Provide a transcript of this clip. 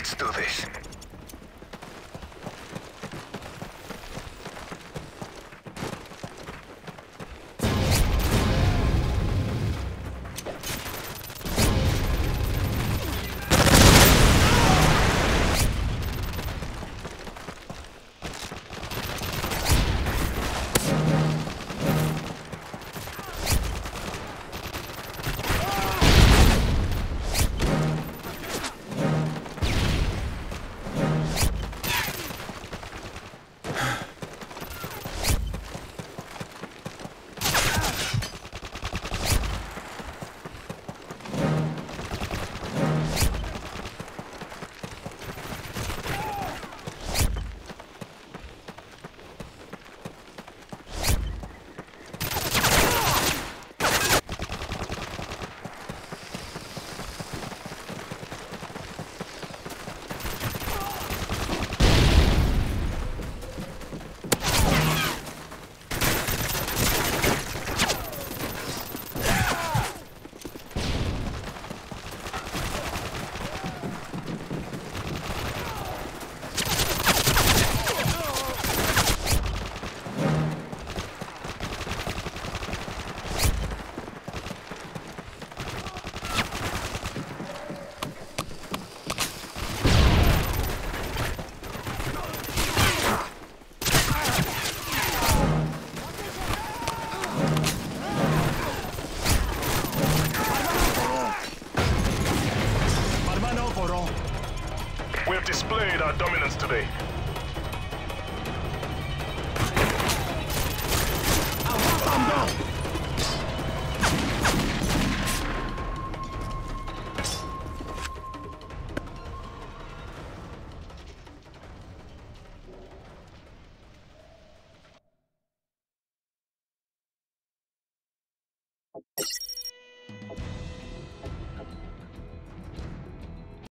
Let's do this. displayed our dominance today. You.